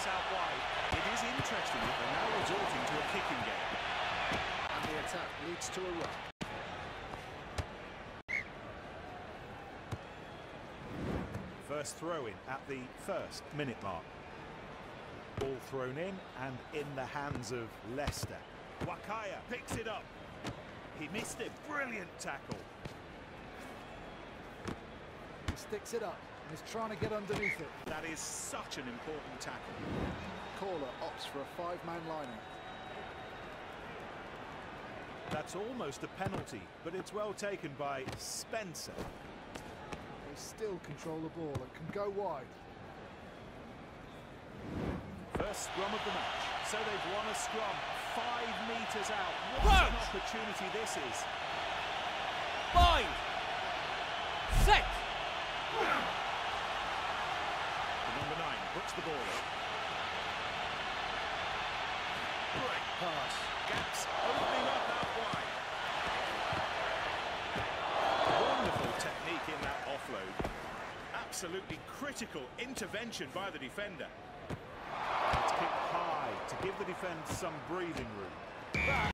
pass out wide. It is interesting that they're now resorting to a kicking game. And the attack leads to a run. First throw-in at the first minute mark. Ball thrown in and in the hands of Leicester. Wakaya picks it up. He missed it. Brilliant tackle. He sticks it up and is trying to get underneath it. That is such an important tackle. Caller opts for a five-man lineup. That's almost a penalty, but it's well taken by Spencer. They still control the ball and can go wide. First scrum of the match. So they've won a scrum five metres out. What an opportunity this is. Bind! Set! Number nine puts the ball. Great pass. Gaps opening up out wide. Wonderful technique in that offload. Absolutely critical intervention by the defender. It's kicked high to give the defence some breathing room. That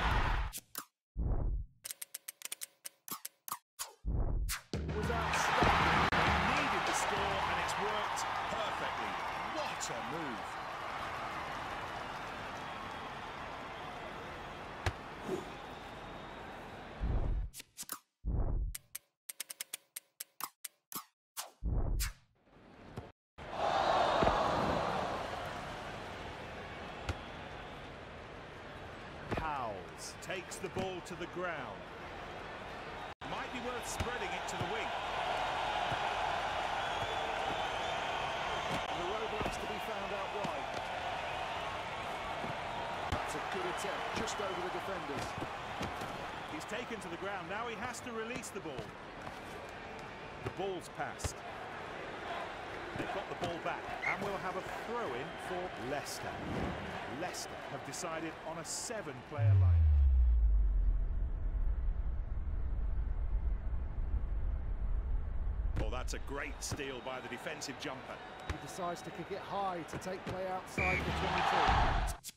Takes the ball to the ground. Might be worth spreading it to the wing. The has to be found out wide. That's a good attempt, just over the defenders. He's taken to the ground. Now he has to release the ball. The ball's passed. They've got the ball back and we'll have a throw-in for Leicester. Leicester have decided on a seven-player line. Well, that's a great steal by the defensive jumper. He decides to kick it high to take play outside the 22.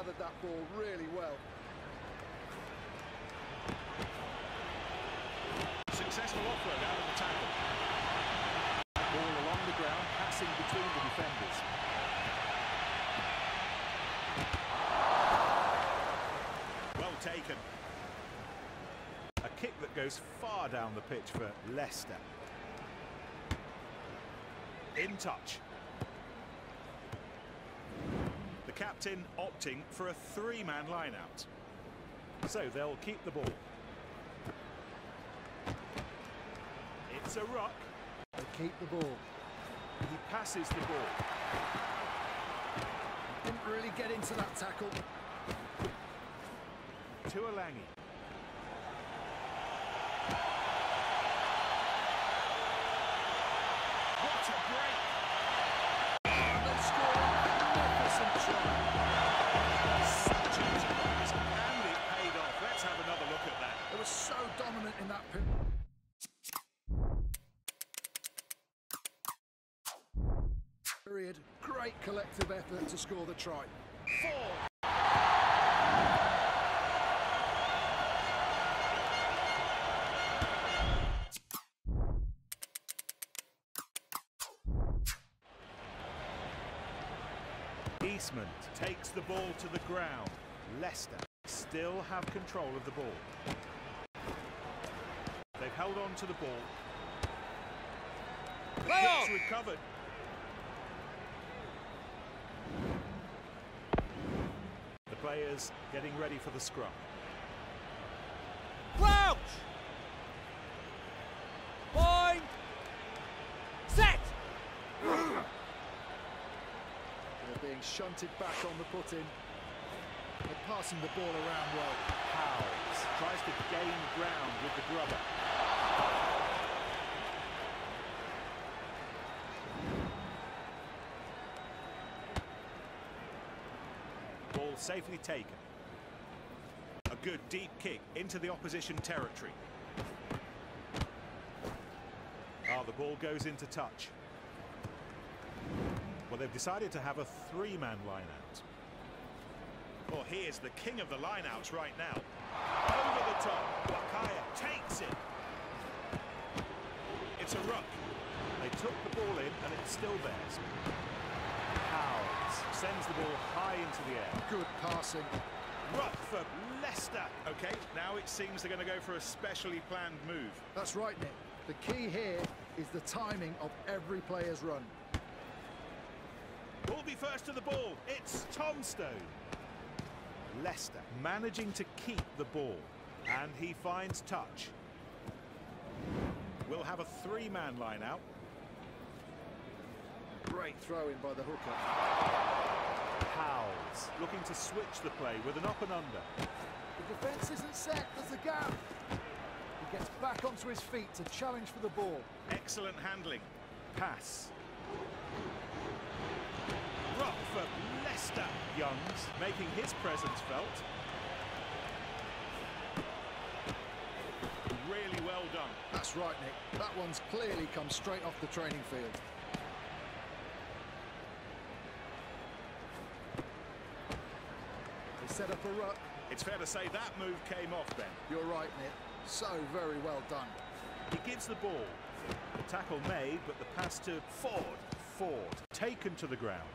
Gathered that ball really well. Successful offload out of the tackle. Ball along the ground, passing between the defenders. Well taken. A kick that goes far down the pitch for Leicester. In touch. The captain opting for a three-man line-out. So they'll keep the ball. It's a rock. They keep the ball. He passes the ball. Didn't really get into that tackle. Tuilagi. What a break! Collective effort to score the try. Four. Eastmond takes the ball to the ground. Leicester still have control of the ball. They've held on to the ball. The Play kick's on! recovered. Players getting ready for the scrum. Crouch! Bind! Set! They're being shunted back on the put-in. They're passing the ball around well. Howells Tries to gain ground with the grubber. Ball safely taken. A good deep kick into the opposition territory. Ah, the ball goes into touch. Well, they've decided to have a three-man line-out. Well, here's the king of the line-outs right now. Over the top, Wakaya takes it. It's a ruck. They took the ball in, and it's still theirs. Howes sends the ball high into the air. Good passing. Ruck for Leicester. Okay, now it seems they're going to go for a specially planned move. That's right, Nick. The key here is the timing of every player's run. Will be first to the ball. It's Thompstone. Leicester managing to keep the ball. And he finds touch. We'll have a three-man line out. Great throw in by the hooker. Howells looking to switch the play with an up and under. The defence isn't set. There's a gap. He gets back onto his feet to challenge for the ball. Excellent handling. Pass. Ruck for Leicester. Youngs making his presence felt. Really well done. That's right, Nick. That one's clearly come straight off the training field. Set up a ruck. It's fair to say that move came off, Ben. You're right, Nick. So very well done. He gives the ball. The tackle made, but the pass to Ford. Ford taken to the ground.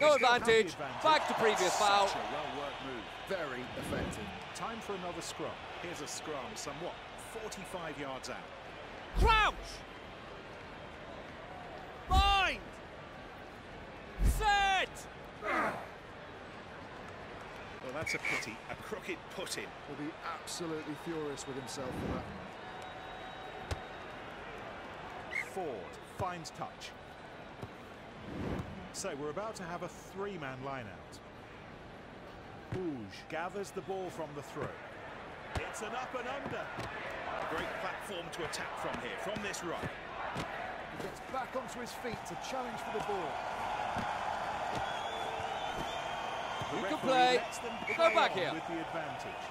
No They still have the advantage. advantage. Back to previous foul. Such a well-worked move. Very effective. Time for another scrum. Here's a scrum, somewhat 45 yards out. Crouch. Bind. Set. Well, that's a pity. A crooked put-in. Will be absolutely furious with himself for that. Ford finds touch. So we're about to have a three-man line-out. Bouge gathers the ball from the throw. It's an up and under. A great platform to attack from here, from this run. He gets back onto his feet to challenge for the ball. We can play. Go back here. with the advantage.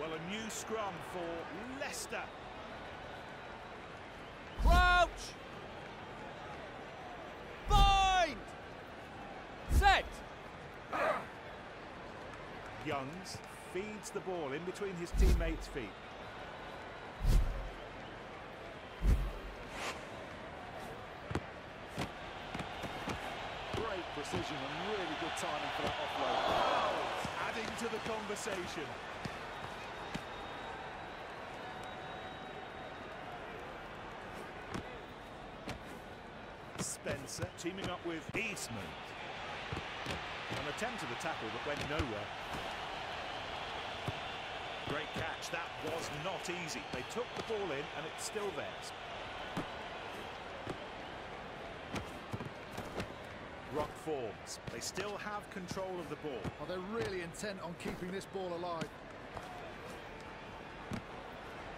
Well, a new scrum for Leicester. Crouch. Bind. Set. Youngs feeds the ball in between his teammates' feet. Great precision and really good timing for that offload. Adding to the conversation. Spencer teaming up with Eastmond. An attempt at the tackle that went nowhere. Great catch. That was not easy. They took the ball in and it's still theirs. Rock forms. They still have control of the ball. Well, they're really intent on keeping this ball alive.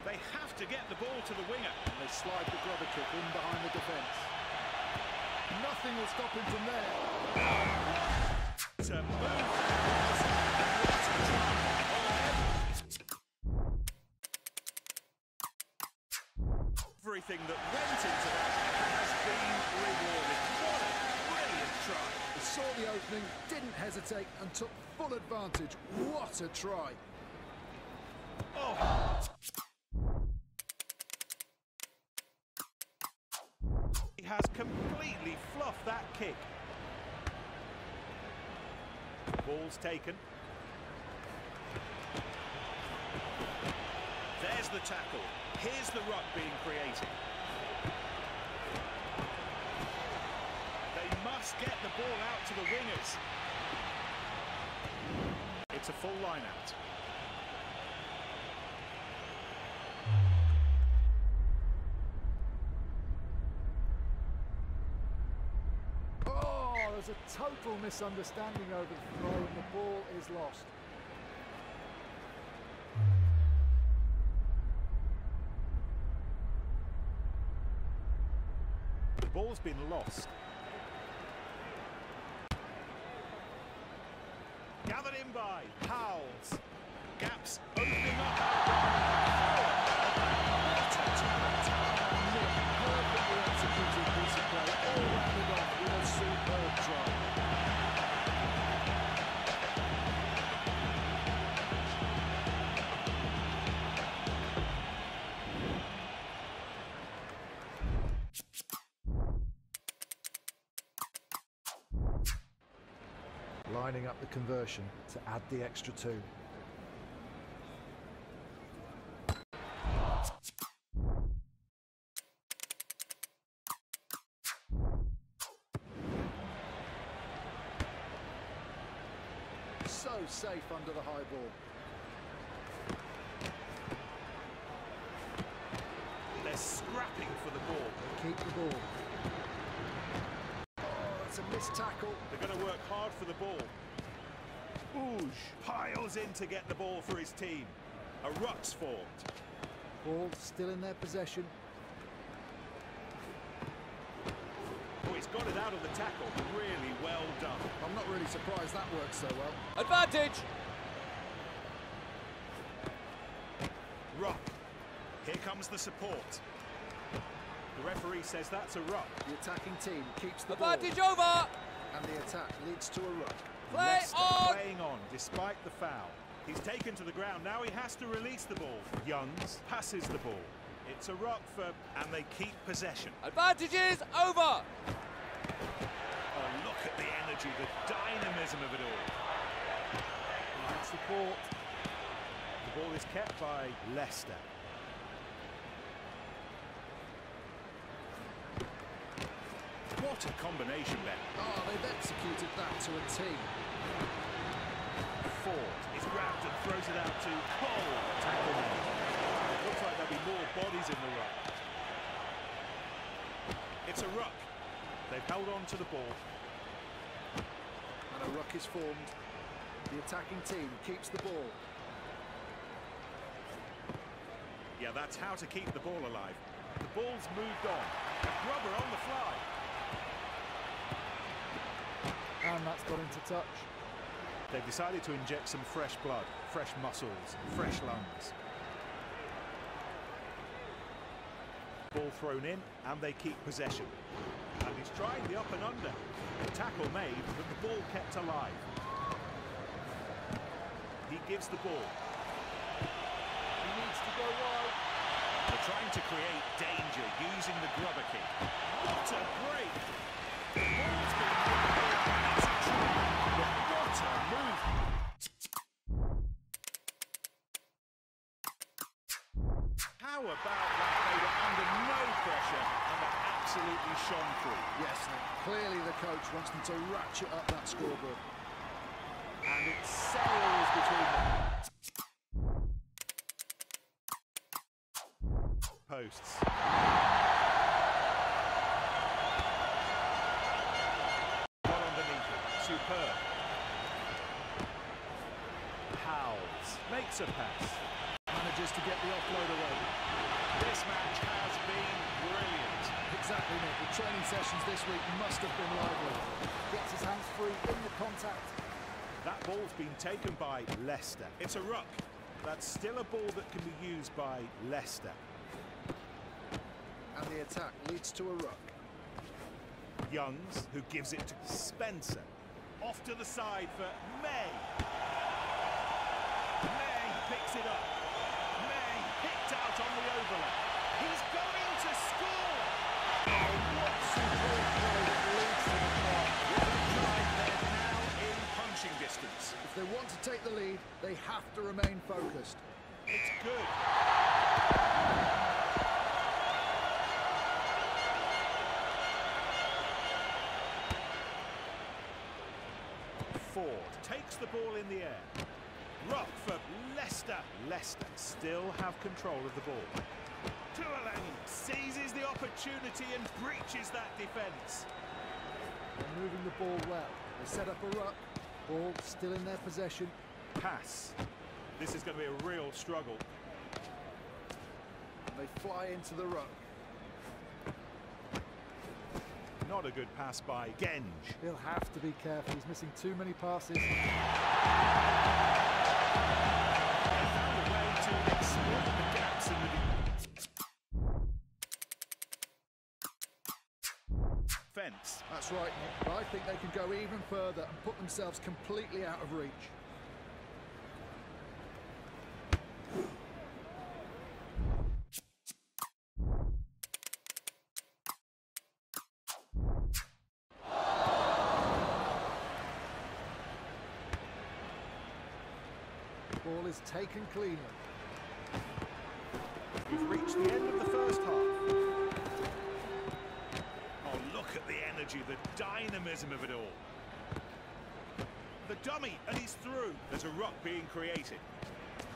They have to get the ball to the winger. And they slide the grubber kick in behind the defence. Nothing will stop him from there. To move. Everything that went into that has been rewarded. What a brilliant try. He saw the opening, didn't hesitate, and took full advantage. What a try. Oh. He has completely fluffed that kick. Ball's taken. There's the tackle. Here's the ruck being created. ball out to the wingers. It's a full line out. Oh, there's a total misunderstanding over the throw and the ball is lost. Ball's been lost. In by Howells. Gaps opening up. Perfectly executed piece of play, all rounded off with a superb try. Lining up the conversion to add the extra two. So safe under the high ball. They're scrapping for the ball. Keep the ball. That's a missed tackle. They're going to work hard for the ball. Ouge piles in to get the ball for his team. A ruck's formed. Ball still in their possession. Oh, he's got it out of the tackle. Really well done. I'm not really surprised that worked so well. Advantage. Ruck. Here comes the support. The referee says that's a ruck. The attacking team keeps the Advantage ball, over. and the attack leads to a ruck. Play Leicester on. playing on despite the foul. He's taken to the ground. Now he has to release the ball. Youngs passes the ball. It's a ruck for, and they keep possession. Advantage is over. Oh, look at the energy, the dynamism of it all. Good support. The ball is kept by Leicester. What a combination, Ben. Oh, they've executed that to a T. Ford is grabbed and throws it out to Cole. Tackle. Looks like there'll be more bodies in the ruck. It's a ruck. They've held on to the ball. And a ruck is formed. The attacking team keeps the ball. Yeah, that's how to keep the ball alive. The ball's moved on. Grubber on the fly. And that's got into touch. They've decided to inject some fresh blood, fresh muscles, fresh lungs. Ball thrown in, and they keep possession. And he's trying the up and under. The tackle made, but the ball kept alive. He gives the ball. He needs to go wide. They're trying to create danger using the grubber kick. What a break! Wants them to ratchet up that scoreboard. And it sails between them. Posts. One underneath it. Superb. Howells makes a pass. Manages to get the offload away. This match has been brilliant. Exactly, Nick. The training sessions this week must have been lively. Gets his hands free in the contact. That ball's been taken by Leicester. It's a ruck. That's still a ball that can be used by Leicester. And the attack leads to a ruck. Youngs, who gives it to Spencer. Off to the side for May. May picks it up. May picked out on the overlap. He's going to score! If they want to take the lead, they have to remain focused. It's good. Ford takes the ball in the air. Ruck for Leicester. Leicester still have control of the ball. Tuilagi seizes the opportunity and breaches that defence. They're moving the ball well. They set up a ruck. Ball still in their possession. Pass. This is going to be a real struggle. And they fly into the ruck. Not a good pass by Genge. He'll have to be careful. He's missing too many passes. They found a way to exploit the gaps in the defence. That's right, Nick. But I think they can go even further and put themselves completely out of reach. Ball is taken cleanly. We've reached the end of the first half. Look at the energy, the dynamism of it all. The dummy, and he's through. There's a ruck being created.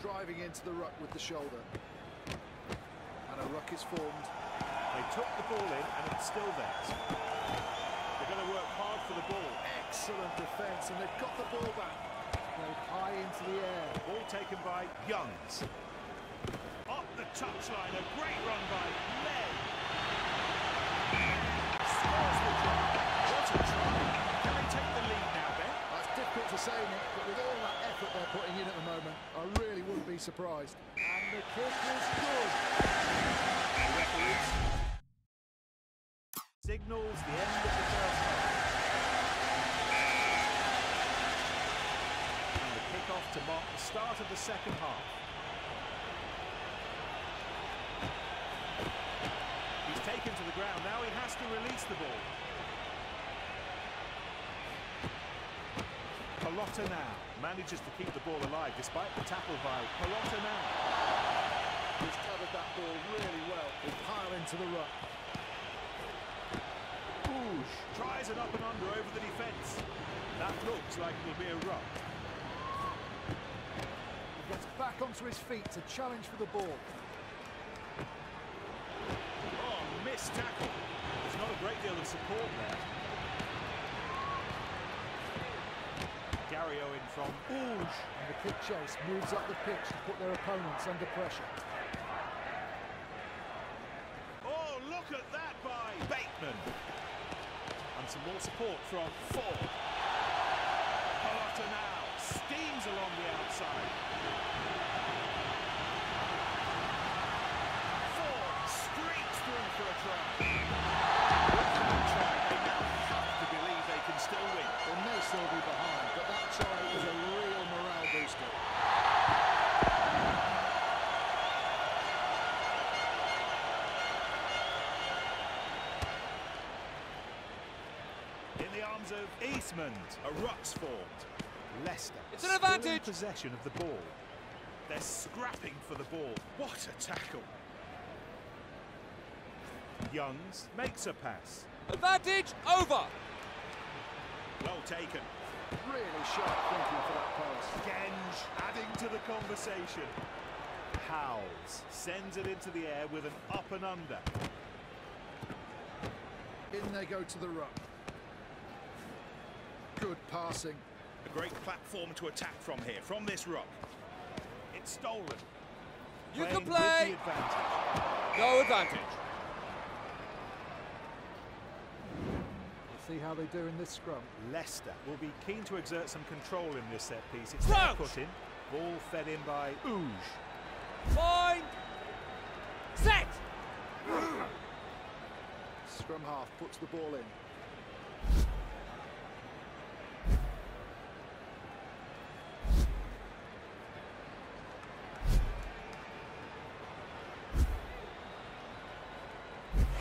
Driving into the ruck with the shoulder. And a ruck is formed. They took the ball in, and it's still theirs. They're going to work hard for the ball. Excellent defence, and they've got the ball back. Played high into the air. Ball taken by Youngs. Up the touchline, a great run by Lay. Can they take the lead now, Ben? That's difficult to say, Nick, but with all that effort they're putting in at the moment, I really wouldn't be surprised. And the kick is good. The referee signals the end of the first half. And the kick-off to mark the start of the second half. He's taken to the ground. Now he has to release the ball. Polota-Nau manages to keep the ball alive despite the tackle by Polota-Nau. He's covered that ball really well. They pile into the ruck. Rouge tries an up and under over the defence. That looks like it'll be a ruck. He gets back onto his feet to challenge for the ball. Oh, missed tackle. There's not a great deal of support there. Owen. And the kick chase moves up the pitch to put their opponents under pressure. Oh, look at that by Bateman. And some more support from Ford. Polota-Nau steams along the outside. Ford streaks through for a try. They now have to believe they can still win. May still be behind, but try was a real morale booster. In the arms of Eastmond, a ruck's formed. Leicester. It's an advantage. possession of the ball. They're scrapping for the ball. What a tackle. Youngs makes a pass. Advantage over. Well taken. Really sharp thinking for that pass. Genge adding to the conversation. Howells sends it into the air with an up and under. In they go to the ruck. Good passing. A great platform to attack from here, from this rock. It's stolen. You Playing can play. No advantage. See how they do in this scrum. Leicester will be keen to exert some control in this set piece. It's now Crouch! put in. Ball fed in by Ouge. Fine. Set. Scrum half puts the ball in.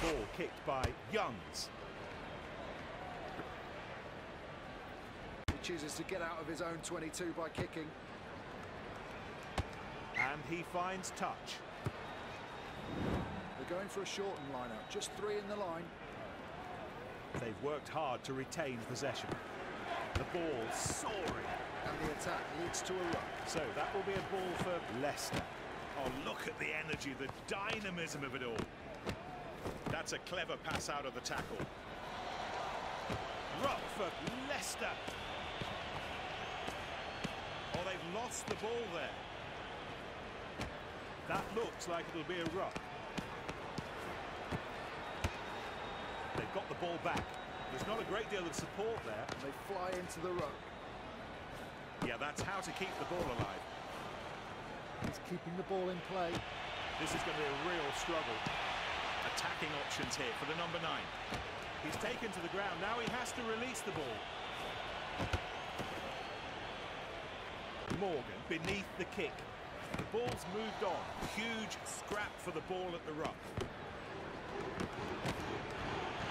Ball kicked by Youngs. Chooses to get out of his own 22 by kicking. And he finds touch. They're going for a shortened lineup, just three in the line. They've worked hard to retain possession. The ball soaring. And the attack leads to a run. So that will be a ball for Leicester. Oh, look at the energy, the dynamism of it all. That's a clever pass out of the tackle. Ruck for Leicester. Lost the ball there. That looks like it'll be a ruck. They've got the ball back. There's not a great deal of support there. And they fly into the ruck. Yeah, that's how to keep the ball alive. He's keeping the ball in play. This is going to be a real struggle. Attacking options here for the number nine. He's taken to the ground. Now he has to release the ball. Morgan beneath the kick. The ball's moved on. Huge scrap for the ball at the ruck.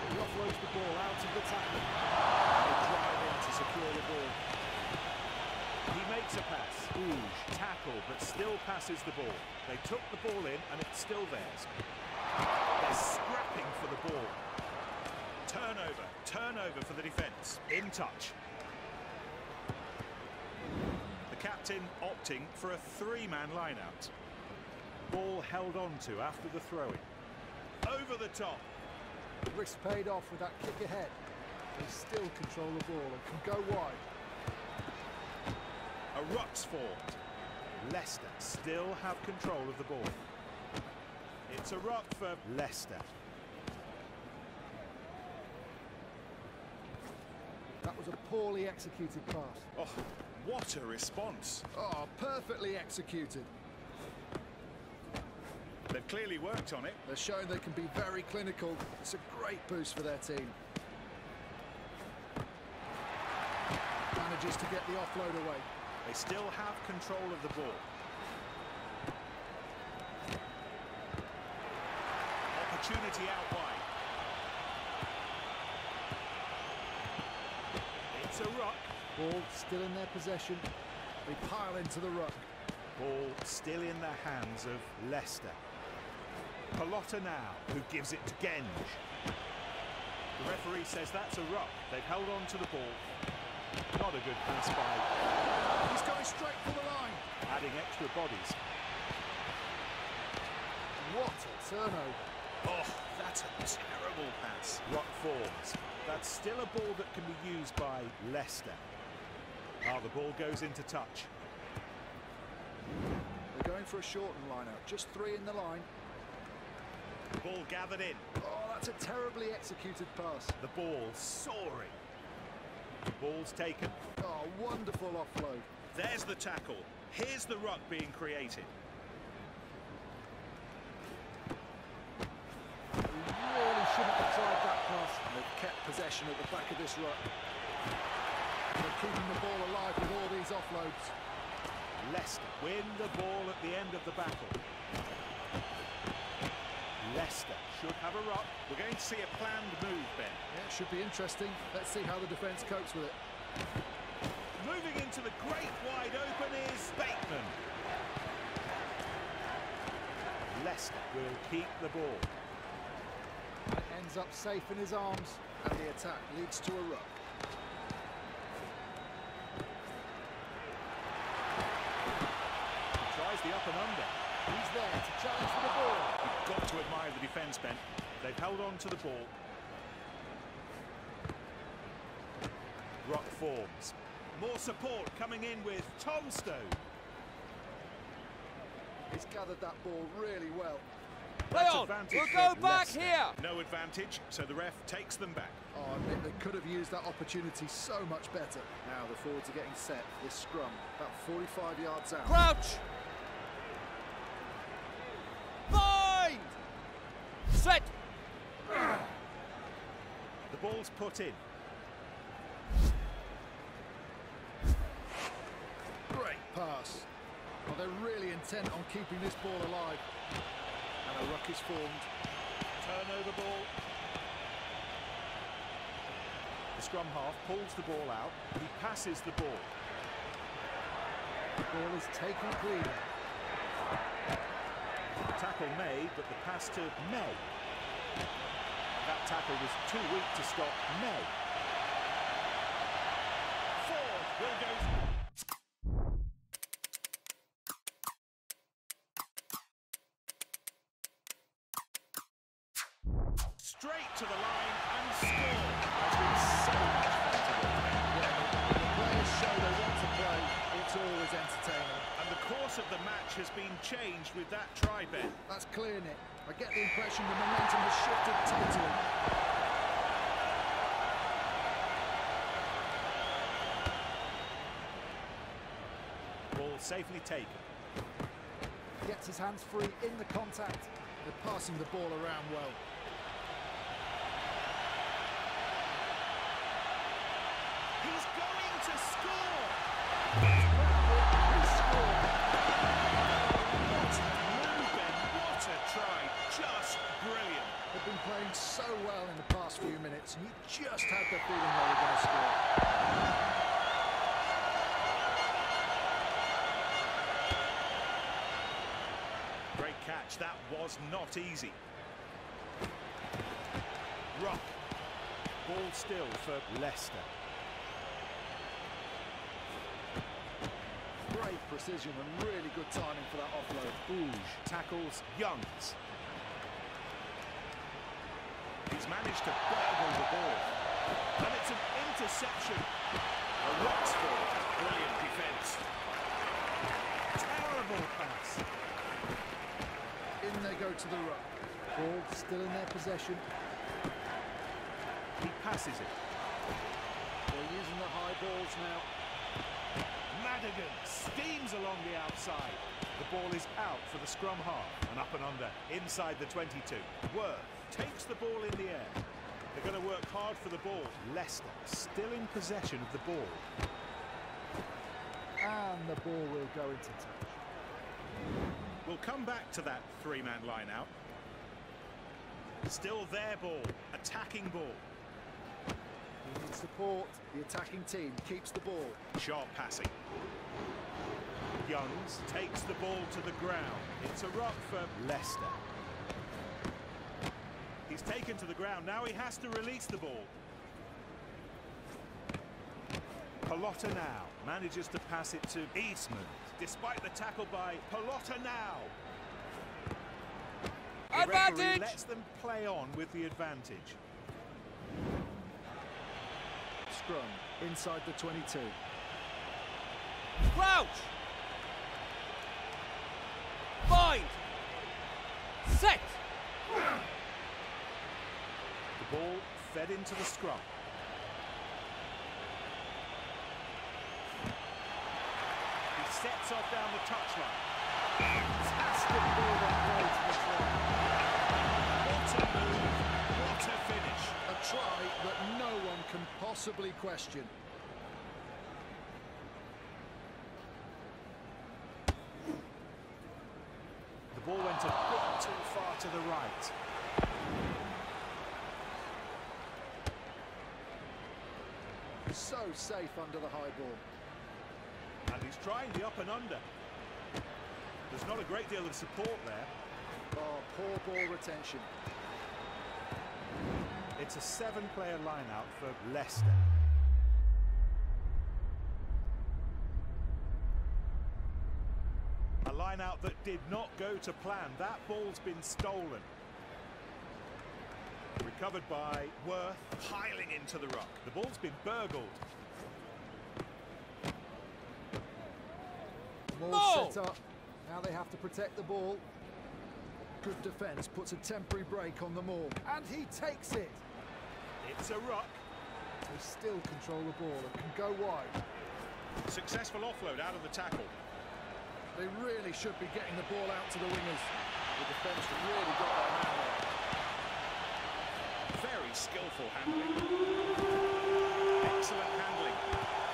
He offloads the ball out of the tackle. They drive in to secure the ball. He makes a pass. Rouge tackle, but still passes the ball. They took the ball in, and it's still theirs. They're scrapping for the ball. Turnover, turnover for the defence. In touch. The captain opting for a three-man line-out. Ball held on to after the throw-in. Over the top. Risk paid off with that kick ahead. They still control the ball and can go wide. A ruck's formed. Leicester still have control of the ball. It's a ruck for Leicester. That was a poorly executed pass. Oh, what a response. Oh, perfectly executed. They've clearly worked on it. They're showing they can be very clinical. It's a great boost for their team. Manages to get the offload away. They still have control of the ball. Opportunity out wide. It's a ruck. Ball still in their possession. They pile into the ruck. Ball still in the hands of Leicester. Polota-Nau, who gives it to Genge. The referee says that's a ruck. They've held on to the ball. Not a good pass by He's going straight for the line. adding extra bodies. What a turnover. Oh, that's a terrible pass. Rock forms. That's still a ball that can be used by Leicester. Ah, the ball goes into touch. They're going for a shortened line-out. Just three in the line. Ball gathered in. Oh, that's a terribly executed pass. The ball soaring. The ball's taken. Oh, wonderful offload. There's the tackle. Here's the ruck being created. He really shouldn't have tried that pass. They've kept possession at the back of this ruck. They're keeping the ball alive with all these offloads. Leicester win the ball at the end of the battle. Leicester should have a ruck. We're going to see a planned move, Ben. Yeah, it should be interesting. Let's see how the defence copes with it. Moving into the great wide open is Bateman. Leicester will keep the ball. It ends up safe in his arms, and the attack leads to a ruck. He tries the up and under. He's there to challenge for the ball. You've got to admire the defence, Ben. They've held on to the ball. Rock forms. More support coming in with Thompstone. He's gathered that ball really well. Play That's on. We'll go back Leicester. here. No advantage, so the ref takes them back. Oh, I admit they could have used that opportunity so much better. Now the forwards are getting set for this scrum, about 45 yards out. Crouch. Bind. Set. The ball's put in. Great pass. Well, they're really intent on keeping this ball alive. And a ruck is formed. Turnover ball. The scrum half pulls the ball out. He passes the ball. The ball is taken clean. Tackle made, but the pass to May. That tackle was too weak to stop May. Ford will go. Straight to the line and score. It's always entertaining. And the course of the match has been changed with that try, Ben. That's clear, Nick. I get the impression the momentum has shifted totally. Ball safely taken. Gets his hands free in the contact. They're passing the ball around well. Just had the feeling they were going to score. Great catch. That was not easy. Rock. Ball still for Leicester. Great precision and really good timing for that offload. Bouge tackles Youngs. He's managed to burgle the ball. And it's an interception. A Roxford. Brilliant defence. Terrible pass. In they go to the ruck. Ball still in their possession. He passes it. They're using the high balls now. Madigan steams along the outside. The ball is out for the scrum half and up and under inside the 22. Worth takes the ball in the air. They're going to work hard for the ball. Leicester still in possession of the ball. And the ball will go into touch. We'll come back to that three-man line-out. Still their ball, attacking ball. He needs support. The attacking team keeps the ball. Sharp passing. Youngs takes the ball to the ground. It's a rock for Leicester. He's taken to the ground. Now he has to release the ball. Polota-Nau manages to pass it to Eastmond. Despite the tackle by Polota-Nau. The referee Advantage! lets them play on with the advantage. Scrum inside the 22. Crouch! Bind! Set! Ball fed into the scrum. He sets off down the touchline. Fantastic ball that played to the try. What a move, what a finish. A try that no one can possibly question. The ball went a bit too far to the right. So safe under the high ball. And he's trying the up and under. There's not a great deal of support there. Oh, poor ball retention. It's a seven-player line-out for Leicester. A line-out that did not go to plan. That ball's been stolen. Recovered by Worth, piling into the ruck. The ball's been burgled. More Mo! set up. Now they have to protect the ball. Good defence puts a temporary break on the maul. And he takes it. It's a ruck. They still control the ball and can go wide. Successful offload out of the tackle. They really should be getting the ball out to the wingers. The defence really got their man skillful handling. Excellent handling.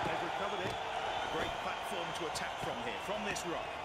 They've recovered it. A great platform to attack from here, from this rock.